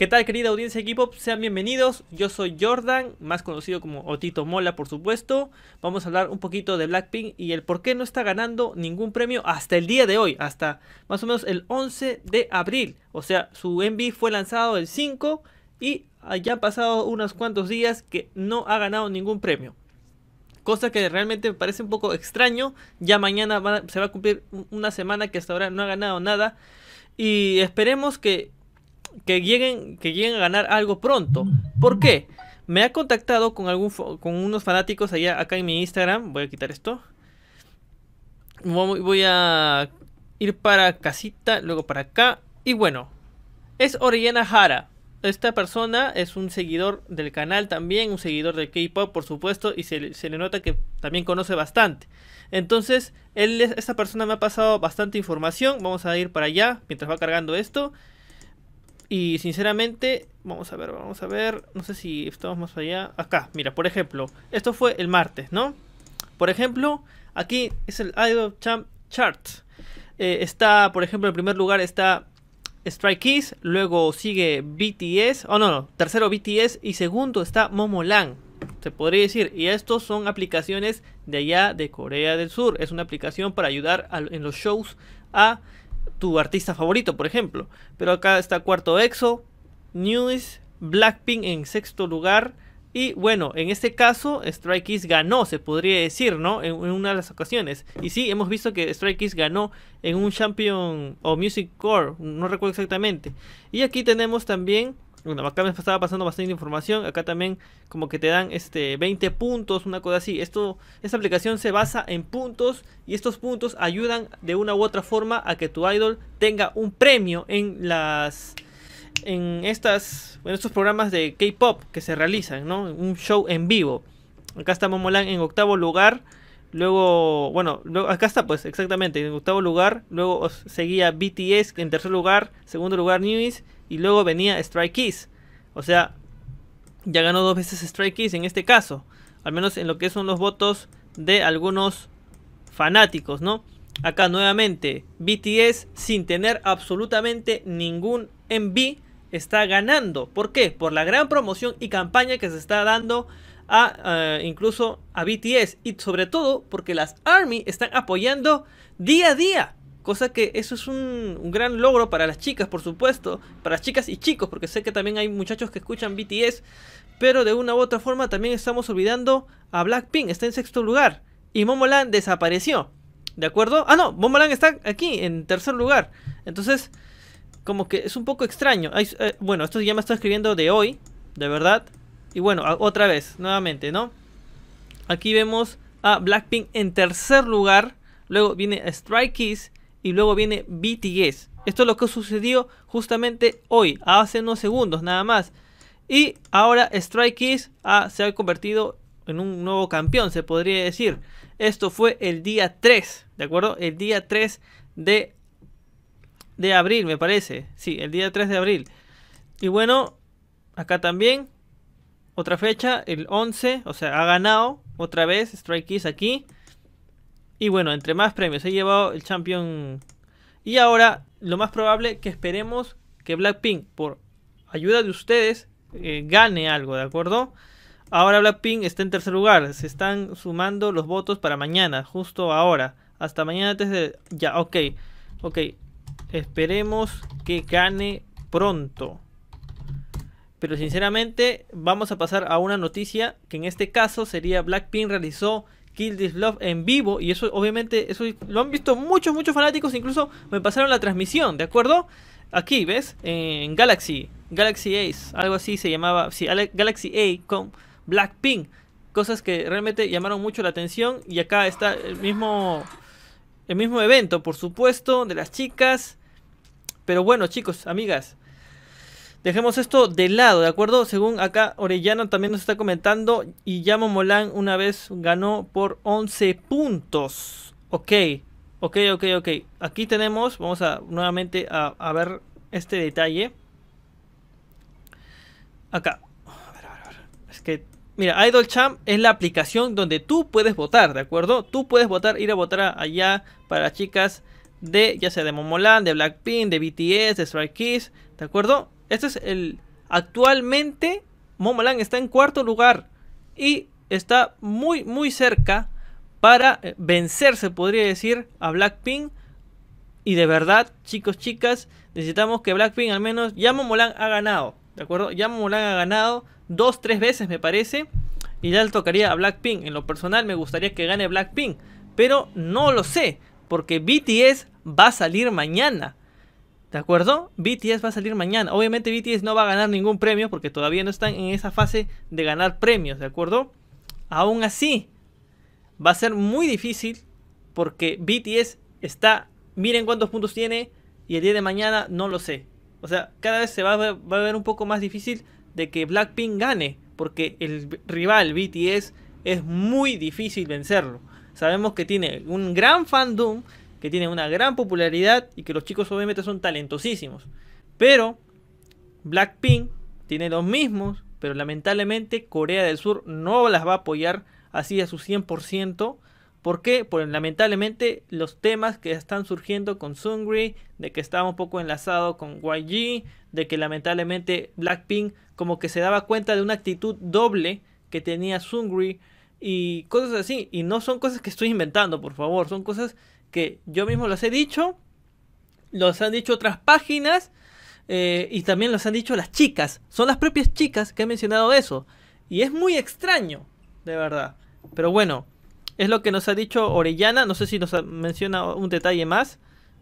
¿Qué tal querida audiencia equipo? Sean bienvenidos, yo soy Jordan, más conocido como Otito Mola por supuesto. Vamos a hablar un poquito de Blackpink y el por qué no está ganando ningún premio hasta el día de hoy, hasta más o menos el 11 de abril. O sea, su MV fue lanzado el 5 y ya han pasado unos cuantos días que no ha ganado ningún premio. Cosa que realmente me parece un poco extraño. Ya mañana se va a cumplir una semana que hasta ahora no ha ganado nada. Y esperemos que que lleguen, que lleguen a ganar algo pronto. ¿Por qué? Me ha contactado con, algún, con unos fanáticos allá acá en mi Instagram. Voy a quitar esto. Voy a ir para casita, luego para acá. Y bueno, es Oriana Jara. Esta persona es un seguidor del canal también, un seguidor del K-pop, por supuesto, y se, se, le nota que también conoce bastante. Entonces, él, esta persona me ha pasado bastante información. Vamos a ir para allá mientras va cargando esto. Y sinceramente, vamos a ver, vamos a ver. No sé si estamos más allá. Acá, mira, por ejemplo, esto fue el martes, ¿no? Por ejemplo, aquí es el Idol Champ Chart. Eh, está, por ejemplo, en primer lugar está Strike Kids, luego sigue BTS, oh no, no, tercero BTS y segundo está Momoland, se podría decir. Y estos son aplicaciones de allá de Corea del Sur. Es una aplicación para ayudar en los shows a tu artista favorito, por ejemplo. Pero acá está cuarto EXO, News, Blackpink en sexto lugar. Y bueno, en este caso, Strike Kids ganó, se podría decir, ¿no? En, una de las ocasiones. Y sí, hemos visto que Strike Kids ganó en un Champion o Music Core, no recuerdo exactamente. Y aquí tenemos también bueno, acá me estaba pasando bastante información. Acá también como que te dan este 20 puntos, una cosa así. Esto, esta aplicación se basa en puntos y estos puntos ayudan de una u otra forma a que tu idol tenga un premio en las en estas en estos programas de K-pop que se realizan, ¿no? Un show en vivo. Acá está Momoland en octavo lugar. Luego, bueno, acá está pues exactamente en octavo lugar. Luego seguía BTS en tercer lugar. Segundo lugar News y luego venía Strike Kids. O sea, ya ganó dos veces Strike Kids en este caso. Al menos en lo que son los votos de algunos fanáticos, ¿no? Acá nuevamente, BTS sin tener absolutamente ningún MV está ganando. ¿Por qué? Por la gran promoción y campaña que se está dando a eh, incluso a BTS y sobre todo porque las ARMY están apoyando día a día Cosa que eso es un, gran logro para las chicas, por supuesto. Para las chicas y chicos, porque sé que también hay muchachos que escuchan BTS. Pero de una u otra forma también estamos olvidando a Blackpink. Está en sexto lugar. Y Momoland desapareció. ¿De acuerdo? Ah, no, Momoland está aquí, en tercer lugar. Entonces, como que es un poco extraño. Eh, bueno, esto ya me está escribiendo de hoy, de verdad. Y bueno, otra vez, nuevamente, ¿no? Aquí vemos a Blackpink en tercer lugar. Luego viene Strike Kids y luego viene BTS. Esto es lo que sucedió justamente hoy, hace unos segundos nada más. Y ahora Strike Kids se ha convertido en un nuevo campeón, se podría decir. Esto fue el día 3, ¿de acuerdo? El día 3 de, de abril, me parece. Sí, el día 3 de abril. Y bueno, acá también, otra fecha, el 11, o sea, ha ganado otra vez Strike Kids aquí. Y bueno, entre más premios he llevado el Champion. Y ahora, lo más probable que esperemos que Blackpink, por ayuda de ustedes, eh, gane algo, ¿de acuerdo? Ahora Blackpink está en tercer lugar. Se están sumando los votos para mañana, justo ahora. Hasta mañana antes de... Ya, ok. Ok. Esperemos que gane pronto. Pero sinceramente vamos a pasar a una noticia que en este caso sería Blackpink realizó Kill This Love en vivo. Y eso, obviamente, eso lo han visto muchos, muchos fanáticos. Incluso me pasaron la transmisión, ¿de acuerdo? Aquí, ¿ves? En Galaxy, Galaxy Ace, algo así se llamaba. Sí, Galaxy A con Blackpink. Cosas que realmente llamaron mucho la atención. Y acá está el mismo, el mismo evento, por supuesto, de las chicas. Pero bueno, chicos, amigas, Dejemos esto de lado, ¿de acuerdo? Según acá Orellano también nos está comentando y Yamo Molán una vez ganó por 11 puntos. Ok, ok, ok, ok. Aquí tenemos, vamos a nuevamente a, ver este detalle. Acá. A ver, a ver, a ver. Es que, mira, Idol Champ es la aplicación donde tú puedes votar, ¿de acuerdo? Tú puedes votar, ir a votar allá para chicas de, ya sea de Momoland, de Blackpink, de BTS, de Strike Kids, ¿de acuerdo? Esta es Actualmente Momoland está en cuarto lugar y está muy muy cerca para eh, vencer, se podría decir, a Blackpink. Y de verdad, chicos, chicas, necesitamos que Blackpink al menos, ya Momoland ha ganado, ¿de acuerdo? Ya Momoland ha ganado dos, tres veces me parece. Y ya le tocaría a Blackpink. En lo personal me gustaría que gane Blackpink. Pero no lo sé. Porque BTS va a salir mañana. ¿De acuerdo? BTS va a salir mañana. Obviamente BTS no va a ganar ningún premio porque todavía no están en esa fase de ganar premios, ¿de acuerdo? Aún así, va a ser muy difícil porque BTS está, miren cuántos puntos tiene y el día de mañana no lo sé. O sea, cada vez se va a ver, va a ver un poco más difícil de que Blackpink gane porque el rival BTS es muy difícil vencerlo. Sabemos que tiene un gran fandom que tiene una gran popularidad y que los chicos obviamente son talentosísimos. Pero Blackpink tiene los mismos, pero lamentablemente Corea del Sur no las va a apoyar así a su 100%. ¿Por qué? Porque lamentablemente los temas que están surgiendo con Sungri, de que estaba un poco enlazado con YG, de que lamentablemente Blackpink como que se daba cuenta de una actitud doble que tenía Sungri y cosas así. Y no son cosas que estoy inventando, por favor, son cosas que yo mismo los he dicho, los han dicho otras páginas eh, y también los han dicho las chicas. Son las propias chicas que han mencionado eso. Y es muy extraño, de verdad. Pero bueno, es lo que nos ha dicho Orellana. No sé si nos menciona un detalle más.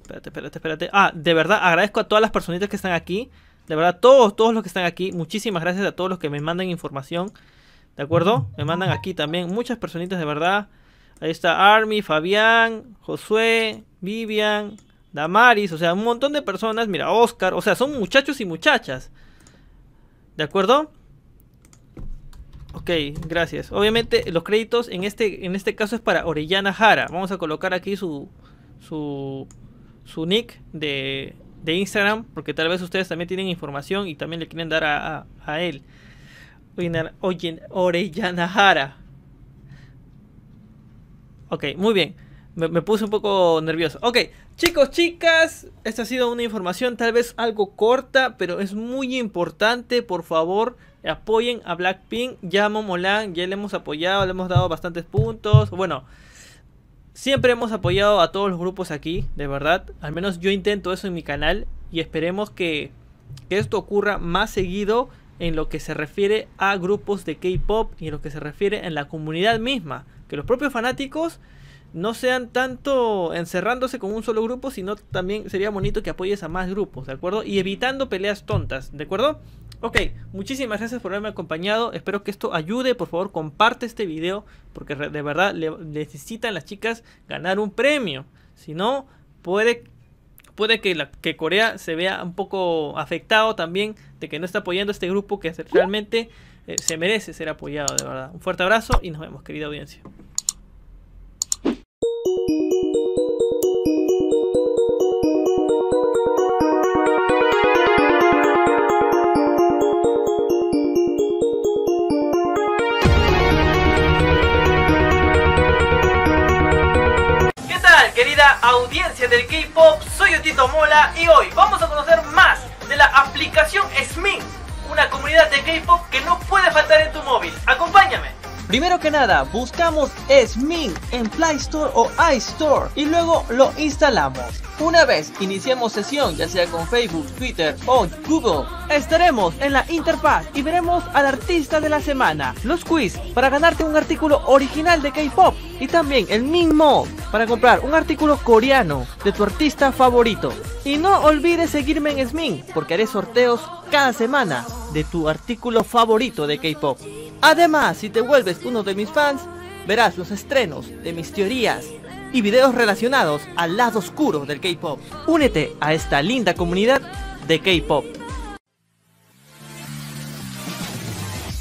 Espérate, espérate, espérate. Ah, de verdad, agradezco a todas las personitas que están aquí. De verdad, todos, todos los que están aquí. Muchísimas gracias a todos los que me mandan información. ¿De acuerdo? Me mandan aquí también muchas personitas de verdad. Ahí está Army, Fabián, Josué, Vivian, Damaris, o sea, un montón de personas. Mira, Oscar, o sea, son muchachos y muchachas. ¿De acuerdo? Ok, gracias. Obviamente los créditos en este, en este caso es para Orellana Jara. Vamos a colocar aquí su, su, su nick de, de Instagram, porque tal vez ustedes también tienen información y también le quieren dar a, a, él. Orellana Jara. Ok, muy bien. Me, puse un poco nervioso. Ok, chicos, chicas, esta ha sido una información tal vez algo corta, pero es muy importante. Por favor, apoyen a Blackpink. Ya a Momoland, ya le hemos apoyado, le hemos dado bastantes puntos. Bueno, siempre hemos apoyado a todos los grupos aquí, de verdad. Al menos yo intento eso en mi canal y esperemos que, que esto ocurra más seguido en lo que se refiere a grupos de K-pop y en lo que se refiere en la comunidad misma que los propios fanáticos no sean tanto encerrándose con un solo grupo, sino también sería bonito que apoyes a más grupos, ¿de acuerdo? Y evitando peleas tontas, ¿de acuerdo? Ok, muchísimas gracias por haberme acompañado, espero que esto ayude, por favor comparte este video, porque de verdad necesitan las chicas ganar un premio, si no, puede, puede que, la, que Corea se vea un poco afectado también de que no está apoyando a este grupo que realmente eh, se merece ser apoyado, de verdad. Un fuerte abrazo y nos vemos, querida audiencia. ¿Qué tal, querida audiencia del K-Pop? Soy Otito Mola y hoy vamos a conocer más de la aplicación SMIN, comunidad de K-Pop que no puede faltar en tu móvil. ¡Acompáñame! Primero que nada, buscamos SMIN en Play Store o iStore y luego lo instalamos. Una vez iniciemos sesión, ya sea con Facebook, Twitter o Google, estaremos en la interfaz y veremos al artista de la semana, los quiz para ganarte un artículo original de K-pop y también el Mall para comprar un artículo coreano de tu artista favorito. Y no olvides seguirme en SMIN porque haré sorteos cada semana de tu artículo favorito de K-pop. Además, si te vuelves uno de mis fans, verás los estrenos de mis teorías y videos relacionados al lado oscuro del K-pop. Únete a esta linda comunidad de K-pop.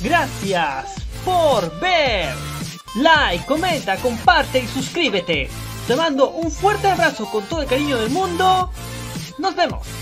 Gracias por ver. Like, comenta, comparte y suscríbete. Te mando un fuerte abrazo con todo el cariño del mundo. Nos vemos.